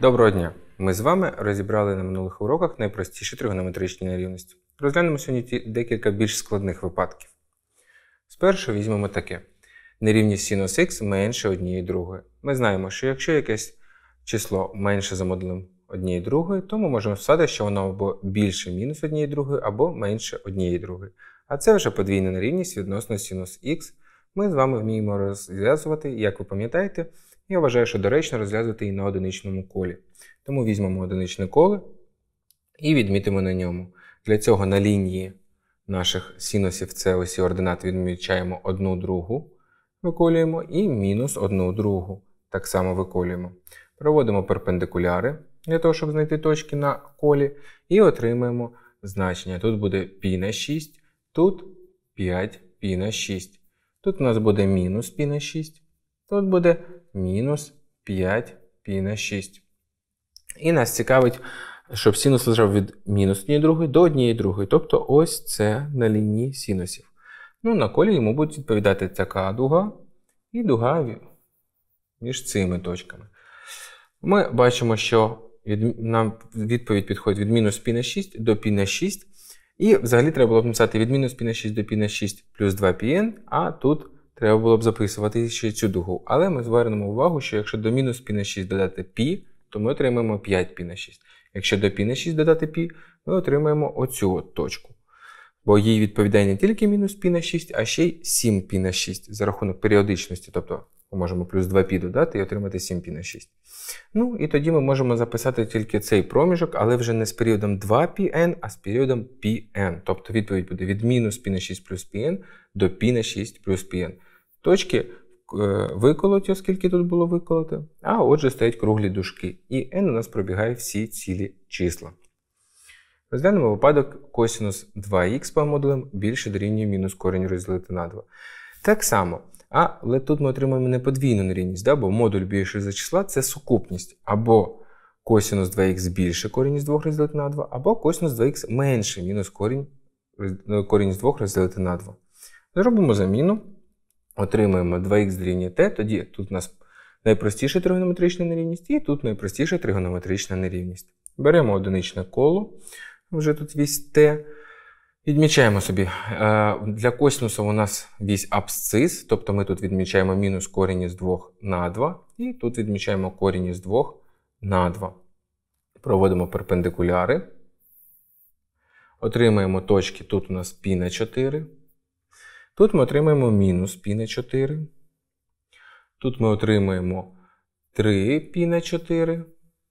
Доброго дня! Ми з вами розібрали на минулих уроках найпростіші тригонометричні нерівності. Розглянемо сьогодні декілька більш складних випадків. Спершу візьмемо таке: нерівність синус х менше однієї другої. Ми знаємо, що якщо якесь число менше за модулем однієї другої, то ми можемо вписати, що воно або більше мінус однієї другої, або менше однієї другої. А це вже подвійна нерівність відносно синус х. Ми з вами вміємо розв'язувати, як ви пам'ятаєте. Я вважаю, що доречно розв'язувати і на одиничному колі. Тому візьмемо одиничне коло і відмітимо на ньому. Для цього на лінії наших синусів це осі ординат відмічаємо одну другу, виколюємо і мінус одну другу. Так само виколюємо. Проводимо перпендикуляри для того, щоб знайти точки на колі, і отримаємо значення. Тут буде π на 6, тут 5 π на 6. Тут у нас буде мінус π на 6, тут буде мінус 5 π на 6. І нас цікавить, щоб синус лежав від мінус 1 другої до 1 другої. Тобто ось це на лінії синусів. Ну, на колі йому буде відповідати така дуга і дуга між цими точками. Ми бачимо, що від, нам відповідь підходить від мінус пі на 6 до пі на 6. І взагалі треба було б написати від мінус пі на 6 до пі на 6 плюс 2 πn а тут треба було б записувати ще цю дугу. Але ми звернемо увагу, що якщо до мінус пі на 6 додати пі, то ми отримаємо 5 пі на 6. Якщо до пі на 6 додати пі, ми отримаємо оцю от точку Бо їй відповідає не тільки мінус π на 6, а ще й 7 π на 6 за рахунок періодичності. Тобто ми можемо плюс 2π додати і отримати 7 π на 6. Ну і тоді ми можемо записати тільки цей проміжок, але вже не з періодом 2πn, а з періодом πn. Тобто відповідь буде від мінус π на 6 плюс πn до π на 6 плюс πn. Точки е, виколоті, оскільки тут було виколоти, а отже стоять круглі дужки. І n у нас пробігає всі цілі числа. Розглянемо випадок косинус 2х по модулем більше дорівнює мінус корінь розділити на 2. Так само. Але тут ми отримаємо не подвійну нерівність, да? бо модуль більше за числа це сукупність. Або косинус 2х більше корінь з 2 розділити на 2, або косинус 2х менше мінус корінь, корінь з 2 розділити на 2. Зробимо заміну. Отримаємо 2х дорівнює t, тоді тут у нас найпростіша тригонометрична нерівність, і тут найпростіша тригонометрична нерівність. Беремо одиничне коло, вже тут вісь t. Відмічаємо собі, е, для косинусу у нас вісь абсцис, тобто ми тут відмічаємо мінус корінь із 2 на 2, і тут відмічаємо корінь із 2 на 2. Проводимо перпендикуляри. Отримаємо точки, тут у нас π на 4. Тут ми отримаємо мінус π на 4. Тут ми отримаємо 3 π на 4.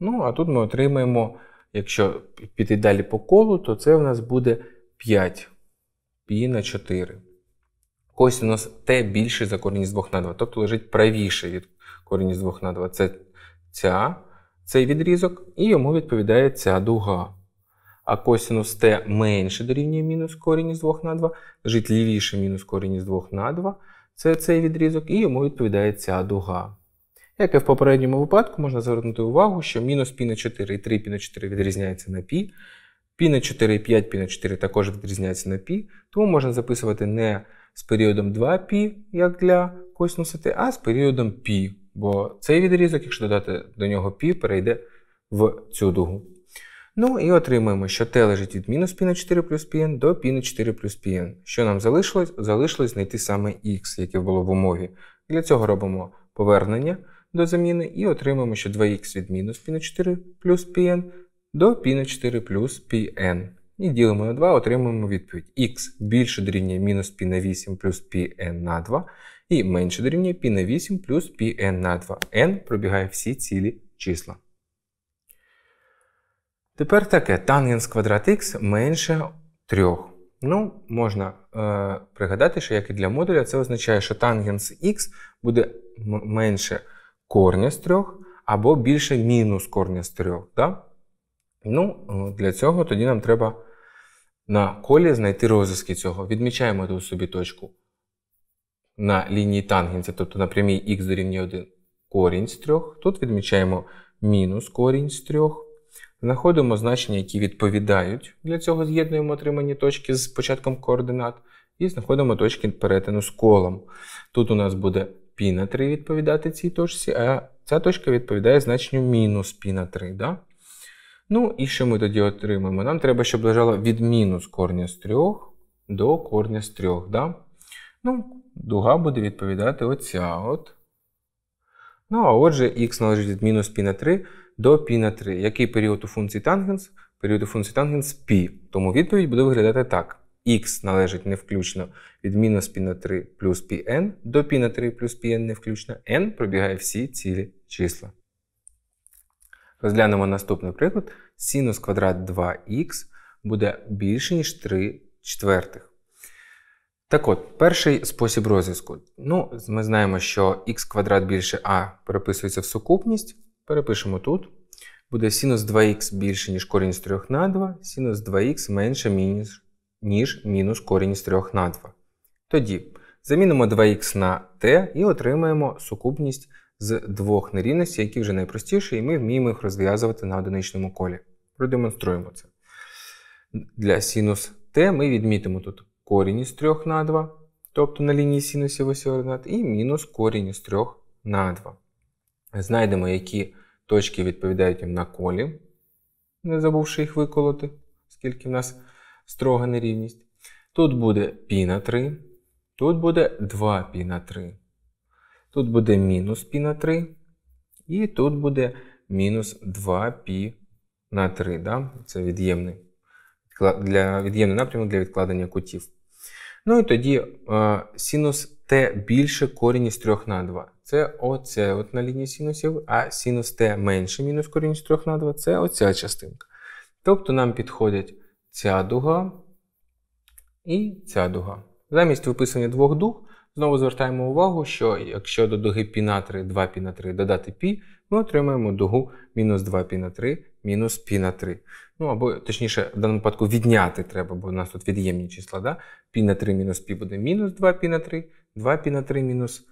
Ну, а тут ми отримаємо, якщо піти далі по колу, то це у нас буде 5 π на 4. Косинус t більший за корінь з 2 на 2, тобто лежить правіше від корінь з 2 на 2. Це ця, цей відрізок, і йому відповідає ця дуга. А косинус t менше дорівнює мінус корінь із 2 на 2, лежить лівіше мінус корінь із 2 на 2. Це цей відрізок, і йому відповідає ця дуга. Як і в попередньому випадку, можна звернути увагу, що мінус π на 4 і 3 π на 4 відрізняється на π. Пі на 4 і 5 пі на 4 також відрізняється на π, тому можна записувати не з періодом 2π, як для косинуса t, а з періодом π, бо цей відрізок, якщо додати до нього π, перейде в цю дугу. Ну і отримаємо, що t лежить від мінус π на 4 плюс πn до π на 4 плюс πn. Що нам залишилось? Залишилось знайти саме х, яке було в умові. Для цього робимо повернення до заміни і отримаємо, що 2х від мінус π на 4 плюс πn до π на 4 плюс πn. І ділимо на 2, отримуємо відповідь. Х більше дорівнює мінус π на 8 плюс πn на 2, і менше дорівнює π на 8 плюс πn на 2. n пробігає всі цілі числа. Тепер таке тангенс квадрат х менше 3. Ну, можна е, пригадати, що як і для модуля, це означає, що тангенс х буде менше корня з 3 або більше мінус корня з 3. Да? Ну, Для цього тоді нам треба на колі знайти розв'язки цього. Відмічаємо тут собі точку на лінії тангенса, тобто на прямій х дорівнює 1 корінь з 3. Тут відмічаємо мінус корінь з 3. Знаходимо значення, які відповідають. Для цього з'єднуємо отримані точки з початком координат. І знаходимо точки перетину з колом. Тут у нас буде π на 3 відповідати цій точці, а ця точка відповідає значенню мінус пі на 3. Да? Ну, і що ми тоді отримаємо? Нам треба, щоб лежало від мінус корня з 3 до корня з 3. Да? Ну, дуга буде відповідати оця. от. Ну, а отже, х належить від мінус пі на 3 до пі на 3. Який період у функції тангенс? Період у функції тангенс пі. Тому відповідь буде виглядати так Х належить не включно від мінус π на 3 плюс πn до π на 3 плюс πn не включно. n пробігає всі цілі числа. Розглянемо наступний приклад. Синус квадрат 2х буде більше, ніж 3 четвертих. Так от, перший спосіб розв'язку. Ну, Ми знаємо, що х квадрат більше а переписується в сукупність. Перепишемо тут. Буде синус 2х більше, ніж корінь з 3 на 2, синус 2х менше, мінус, ніж мінус корінь з 3 на 2. Тоді замінимо 2х на t і отримаємо сукупність з двох нерівностей, які вже найпростіші, і ми вміємо їх розв'язувати на одиничному колі. Продемонструємо це. Для синус t ми відмітимо тут корінь із 3 на 2, тобто на лінії синусів ось ординат, і мінус корінь із 3 на 2. Знайдемо, які точки відповідають їм на колі, не забувши їх виколоти, скільки в нас строга нерівність. Тут буде π на 3, тут буде 2π на 3. Тут буде мінус пі на 3. І тут буде мінус 2 пі на 3. Да? Це від'ємний для, від'ємний напрямок для відкладення кутів. Ну і тоді е, синус Т більше корінь із 3 на 2. Це оце от на лінії синусів, а синус Т менше мінус корінь із 3 на 2 це оця частинка. Тобто нам підходять ця дуга і ця дуга. Замість виписання двох дуг, знову звертаємо увагу, що якщо до дуги π на 3, 2 π на 3 додати π, ми отримаємо дугу мінус 2 π на 3 мінус π на 3. Ну або, точніше, в даному випадку відняти треба, бо у нас тут від'ємні числа. Да? Пі на 3 мінус π буде мінус 2 π на 3, 2 π на 3 мінус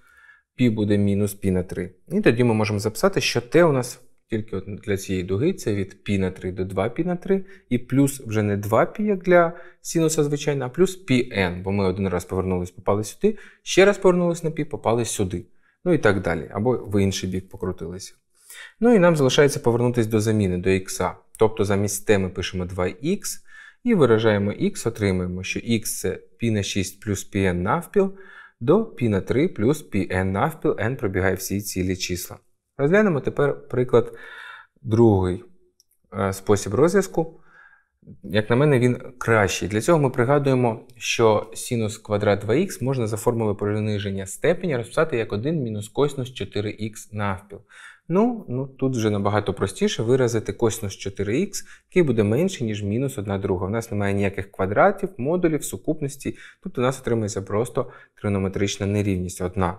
π буде мінус π на 3. І тоді ми можемо записати, що t у нас тільки от для цієї дуги це від π на 3 до 2 π на 3, і плюс вже не 2 π, як для синуса, звичайно, а плюс πn, бо ми один раз повернулись, попали сюди, ще раз повернулись на π, попали сюди. Ну і так далі. Або в інший бік покрутилися. Ну і нам залишається повернутися до заміни, до х. Тобто замість t ми пишемо 2х і виражаємо х, отримуємо, що х це π на 6 плюс πn навпіл до π на 3 плюс πn навпіл, n пробігає всі цілі числа. Розглянемо тепер приклад другий е, спосіб розв'язку. Як на мене, він кращий. Для цього ми пригадуємо, що синус квадрат 2х можна за формулою приниження степеня розписати як 1 мінус косинус 4х навпіл. Ну, ну тут вже набагато простіше виразити косинус 4х, який буде менший, ніж мінус 1 друга. У нас немає ніяких квадратів, модулів, сукупності. Тут у нас отримується просто тригонометрична нерівність одна.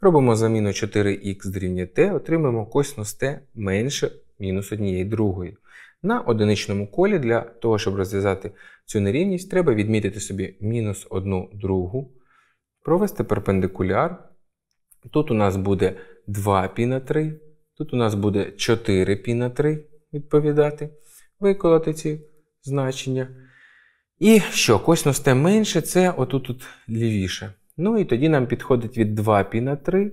Робимо заміну 4х дорівнює t, отримаємо косинус t менше мінус 1 другої. На одиничному колі для того, щоб розв'язати цю нерівність, треба відмітити собі мінус 1 другу, провести перпендикуляр. Тут у нас буде 2 π на 3. Тут у нас буде 4 π на 3 відповідати, виколати ці значення. І що, косинус t менше, це отут тут лівіше. Ну і тоді нам підходить від 2 π на 3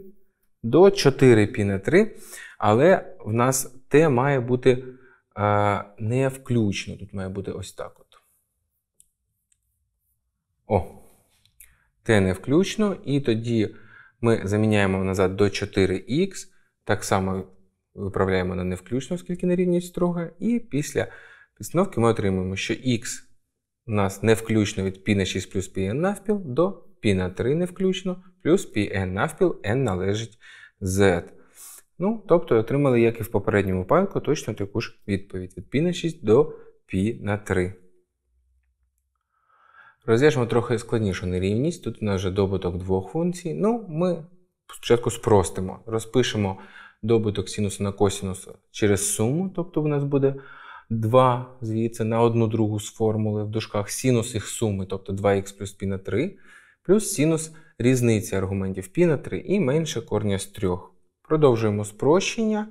до 4 π на 3. Але в нас t має бути а, не включно. Тут має бути ось так. от. О, t не включно. І тоді ми заміняємо назад до 4х. Так само виправляємо на невключно, оскільки нерівність строга. І після підстановки ми отримуємо, що х у нас не включно від π на 6 плюс πn навпіл до π на 3 не включно, плюс πn навпіл n належить z. Ну, Тобто отримали, як і в попередньому випадку, точно таку ж відповідь від π на 6 до π на 3. Розв'яжемо трохи складнішу нерівність. Тут у нас вже добуток двох функцій. Ну, ми спочатку спростимо, розпишемо добуток синусу на косинус через суму, тобто у нас буде 2 звідси на одну другу з формули в дужках синус їх суми, тобто 2х плюс π на 3, плюс синус різниці аргументів π на 3 і менше корня з 3. Продовжуємо спрощення.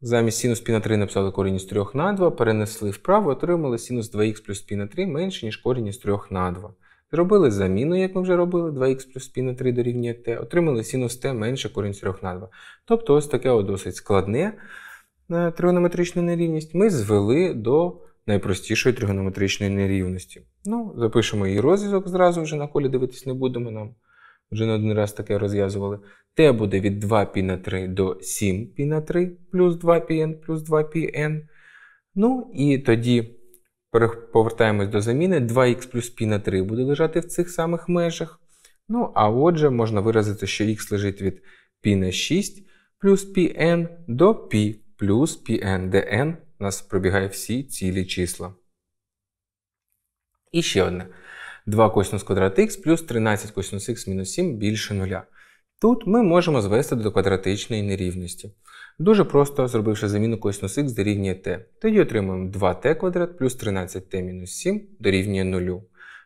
Замість синус π на 3 написали корінь з 3 на 2, перенесли вправо, отримали синус 2х плюс π на 3 менше, ніж корінь з 3 на 2. Зробили заміну, як ми вже робили, 2х плюс π на 3 дорівнює t, отримали синус t менше корінь 4 на 2. Тобто ось таке от досить складне е, тригонометричну нерівність ми звели до найпростішої тригонометричної нерівності. Ну, Запишемо її розв'язок зразу вже на колі дивитись не будемо нам. Вже не один раз таке розв'язували. Т буде від 2π на 3 до 7π на 3 плюс 2πn плюс 2πn. Ну і тоді повертаємось до заміни. 2х плюс π на 3 буде лежати в цих самих межах. Ну, а отже, можна виразити, що х лежить від π на 6 плюс πn до π плюс πn, де n у нас пробігає всі цілі числа. І ще одне. 2 косинус квадрат х плюс 13 косинус х мінус 7 більше нуля. Тут ми можемо звести до квадратичної нерівності. Дуже просто зробивши заміну косинус х дорівнює t. Тоді отримуємо 2t квадрат плюс 13t мінус 7 дорівнює 0.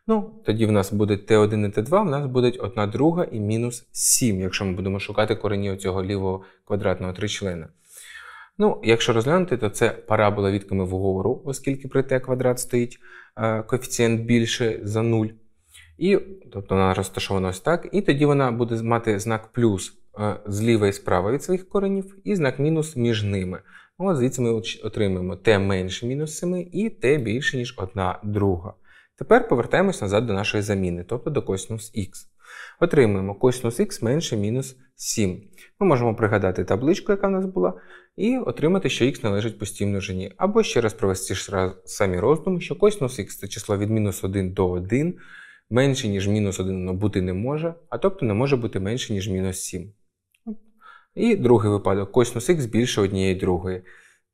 Ну, Тоді в нас буде t1 і t2, в нас буде 1 друга і мінус 7, якщо ми будемо шукати корені цього лівого квадратного тричлена. Ну, Якщо розглянути, то це парабола відками вгору, оскільки при t квадрат стоїть е, коефіцієнт більше за 0. І, Тобто вона розташована ось так. І тоді вона буде мати знак плюс е, зліва і справа від своїх коренів, і знак мінус між ними. От Звідси ми отримаємо t менше мінус 7 і t більше, ніж 1 друга. Тепер повертаємось назад до нашої заміни, тобто до косинус х. Отримуємо косинус х менше мінус 7. Ми можемо пригадати табличку, яка в нас була, і отримати, що х належить постійній множині. Або ще раз провести самі роздуми, що косинус х це число від мінус 1 до 1 менше, ніж мінус 1 воно бути не може, а тобто не може бути менше, ніж мінус 7. І другий випадок косинус х більше однієї другої.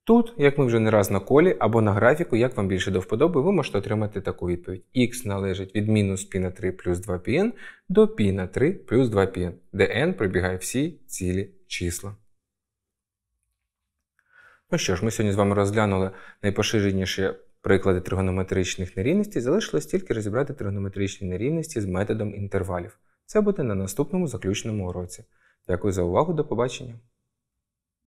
Тут, як ми вже не раз на колі або на графіку, як вам більше до вподоби, ви можете отримати таку відповідь. Х належить від мінус π на 3 плюс 2πn до π на 3 плюс 2πn, де n прибігає всі цілі числа. Ну що ж, ми сьогодні з вами розглянули найпоширеніші приклади тригонометричних нерівностей, залишилось тільки розібрати тригонометричні нерівності з методом інтервалів. Це буде на наступному заключному уроці. Дякую за увагу, до побачення!